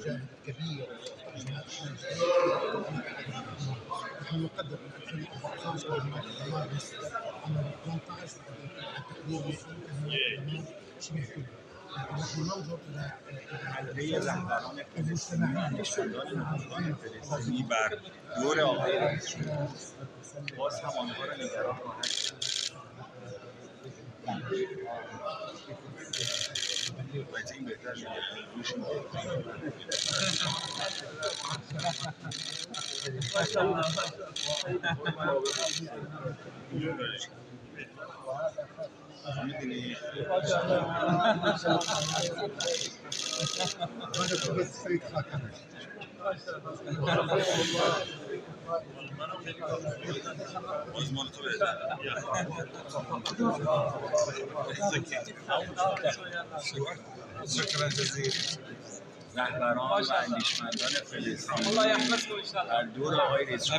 مجاهد كبير نحن نقدر من 2014 هناك مارس عمل 18 التقدير يمكن شبه كله لكن نحن ننظر إلى المجتمعات فلسطینی بر Vai inventar, Juliana. Puxa, Olha que آزمان تو شکر جزیل رهبران و اندیشمندان فلسطین در دور آقای رئیس